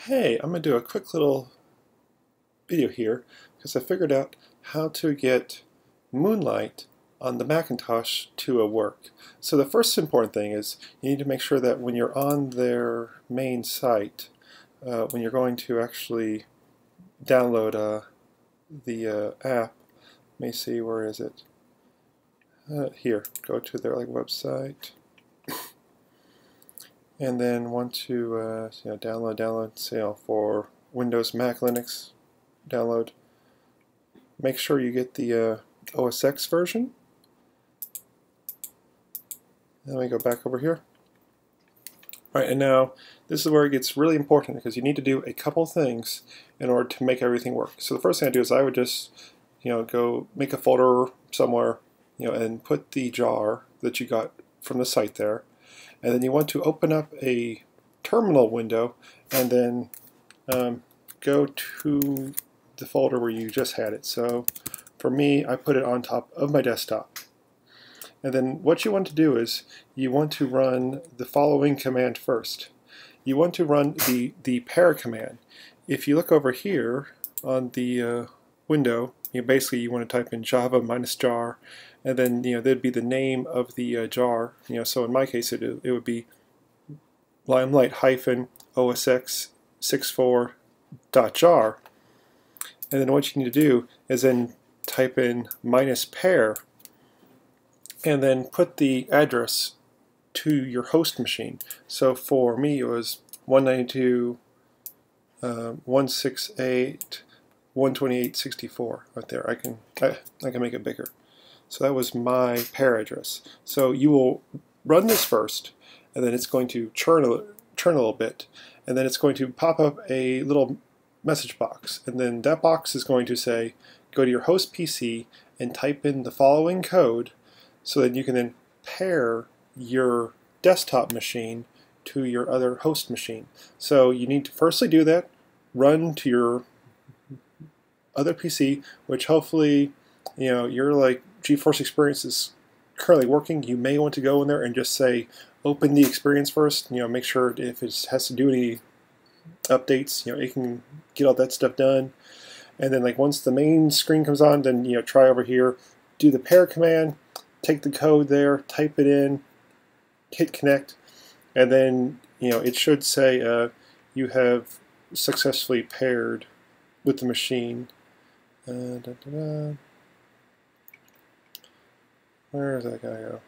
Hey, I'm going to do a quick little video here because I figured out how to get Moonlight on the Macintosh to a work. So the first important thing is you need to make sure that when you're on their main site, uh, when you're going to actually download uh, the uh, app, let me see, where is it? Uh, here, go to their like website and then want to uh, you download, download, know, for Windows, Mac, Linux, download. Make sure you get the uh, OS X version. Then we go back over here. All right, and now this is where it gets really important because you need to do a couple things in order to make everything work. So the first thing I do is I would just, you know, go make a folder somewhere, you know, and put the jar that you got from the site there and then you want to open up a terminal window and then um, go to the folder where you just had it. So for me, I put it on top of my desktop. And then what you want to do is you want to run the following command first. You want to run the, the pair command. If you look over here on the uh, window, you know, basically you want to type in java minus jar and then you know there'd be the name of the uh, jar. You know so in my case it, it would be limelight hyphen osx 64 dot jar. And then what you need to do is then type in minus pair and then put the address to your host machine. So for me it was 192 uh, 168 128.64 right there I can I, I can make it bigger so that was my pair address. So you will run this first, and then it's going to churn a, churn a little bit, and then it's going to pop up a little message box. And then that box is going to say, go to your host PC and type in the following code so that you can then pair your desktop machine to your other host machine. So you need to firstly do that, run to your other PC, which hopefully, you know, you're like GeForce Experience is currently working, you may want to go in there and just say, open the experience first, you know, make sure if it has to do any updates, you know, it can get all that stuff done. And then like once the main screen comes on, then, you know, try over here, do the pair command, take the code there, type it in, hit connect, and then, you know, it should say uh, you have successfully paired with the machine. Uh, da, da, da. Where is that guy go?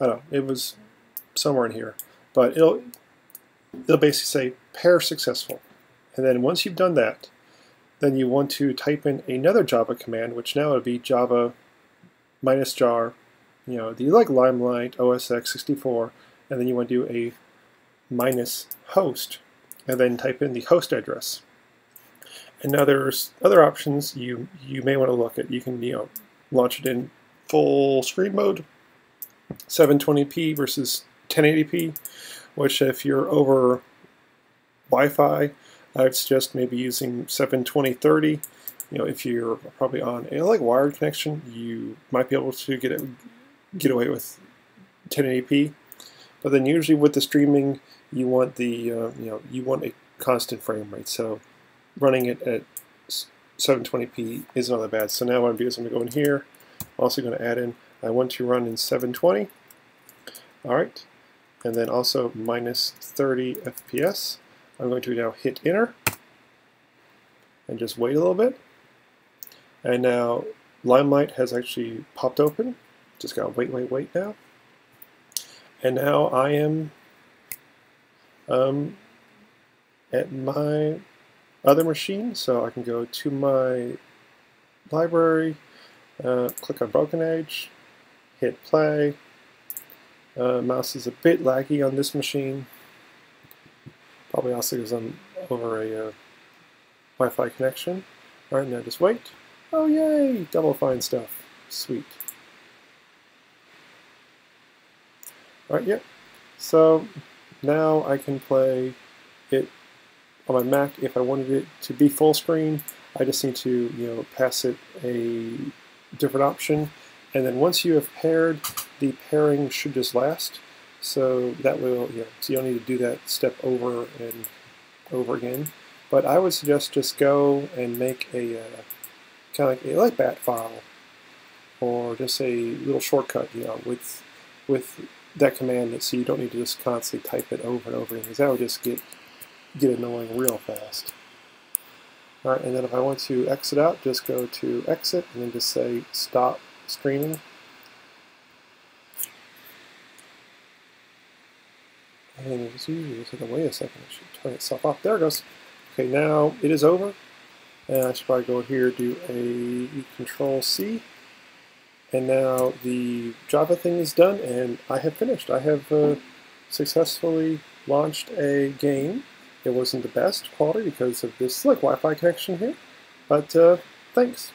I don't know. It was somewhere in here. But it'll, it'll basically say pair successful. And then once you've done that, then you want to type in another Java command, which now would be Java minus jar, you know, the like Limelight, OSX64, and then you want to do a minus host, and then type in the host address. And now there's other options you you may want to look at. You can you know launch it in full screen mode, 720p versus 1080p, which if you're over Wi-Fi, I'd suggest maybe using 720-30. You know, if you're probably on a like wired connection, you might be able to get it get away with 1080p. But then usually with the streaming, you want the uh, you know you want a constant frame rate. So running it at 720p is not that bad. So now what I'm doing is I'm going to go in here I'm also going to add in, I want to run in 720. All right, and then also minus 30 FPS. I'm going to now hit enter and just wait a little bit. And now Limelight has actually popped open. Just gotta wait, wait, wait now. And now I am um, at my other machine, so I can go to my library, uh, click on Broken Age, hit play. Uh, mouse is a bit laggy on this machine. Probably also because I'm over a uh, Wi-Fi connection. Alright, now just wait. Oh yay! Double fine stuff. Sweet. Alright, yeah. So now I can play it on my Mac if I wanted it to be full screen. I just need to, you know, pass it a different option. And then once you have paired, the pairing should just last. So that will, you know, so you don't need to do that step over and over again. But I would suggest just go and make a uh, kind of like a lightbat file, or just a little shortcut, you know, with with that command, so you don't need to just constantly type it over and over again, because that would just get get annoying real fast. All right, and then if I want to exit out, just go to exit and then just say stop streaming. And it's like, wait a second, it should turn itself off. There it goes. Okay, now it is over. And I should probably go here, do a control C. And now the Java thing is done and I have finished. I have uh, successfully launched a game. It wasn't the best quality because of this like Wi-Fi connection here, but uh, thanks.